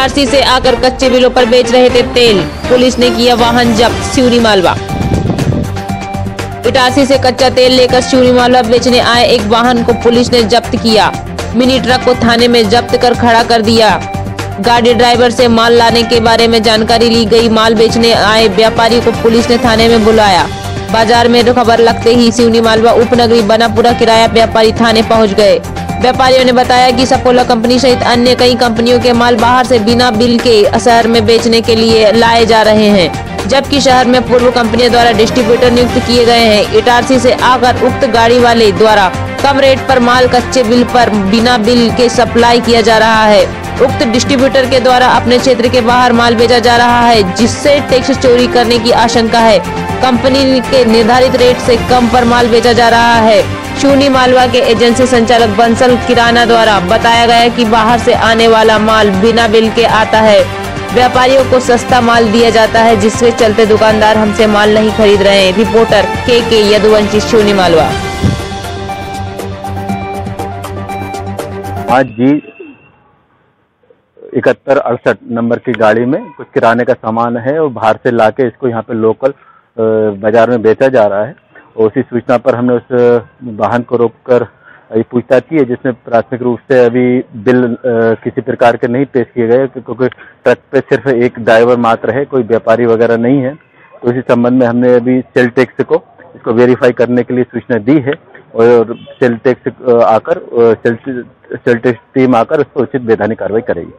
इटारसी से आकर कच्चे बिलों पर बेच रहे थे तेल। पुलिस ने किया वाहन जब्त सिवनी मालवा। इटारसी से कच्चा तेल लेकर सिवनी मालवा बेचने आए एक वाहन को पुलिस ने जब्त किया। मिनी ट्रक को थाने में जब्त कर खड़ा कर दिया। गाड़ी ड्राइवर से माल लाने के बारे में जानकारी ली गई। माल बेचने आए व्यापारी को पुलिस ने थाने में बुलाया। बाज़ार में खबर लगते ही सिवनी मालवा उपनगरी बनापुरा किराया व्यापारी थाने पहुँच गए। व्यापारियों ने बताया कि सपोला कंपनी सहित अन्य कई कंपनियों के माल बाहर से बिना बिल के शहर में बेचने के लिए लाए जा रहे हैं, जबकि शहर में पूर्व कंपनियों द्वारा डिस्ट्रीब्यूटर नियुक्त किए गए हैं। इटारसी से आकर उक्त गाड़ी वाले द्वारा कम रेट पर माल कच्चे बिल पर बिना बिल के सप्लाई किया जा रहा है। उक्त डिस्ट्रीब्यूटर के द्वारा अपने क्षेत्र के बाहर माल बेचा जा रहा है, जिससे टैक्स चोरी करने की आशंका है। कंपनी के निर्धारित रेट से कम पर माल बेचा जा रहा है। चूनी मालवा के एजेंसी संचालक बंसल किराना द्वारा बताया गया कि बाहर से आने वाला माल बिना बिल के आता है। व्यापारियों को सस्ता माल दिया जाता है, जिसके चलते दुकानदार हमसे माल नहीं खरीद रहे रिपोर्टर के के यदुवंशी चूनी मालवा। आज जी इकहत्तर अड़सठ नंबर की गाड़ी में कुछ किराने का सामान है और बाहर से लाके इसको यहाँ पे लोकल बाज़ार में बेचा जा रहा है। और उसी सूचना पर हमने उस वाहन को रोककर ये पूछताछ की है, जिसमें प्राथमिक रूप से अभी बिल किसी प्रकार के नहीं पेश किए गए, क्योंकि ट्रक पे सिर्फ़ एक ड्राइवर मात्र है, कोई व्यापारी वगैरह नहीं है। तो इसी संबंध में हमने अभी सेल टैक्स को, इसको वेरीफाई करने के लिए सूचना दी है। और सेल आकर सेल्टेक्स सेल टीम आकर उस पर उचित वैधानिक कार्रवाई करेगी।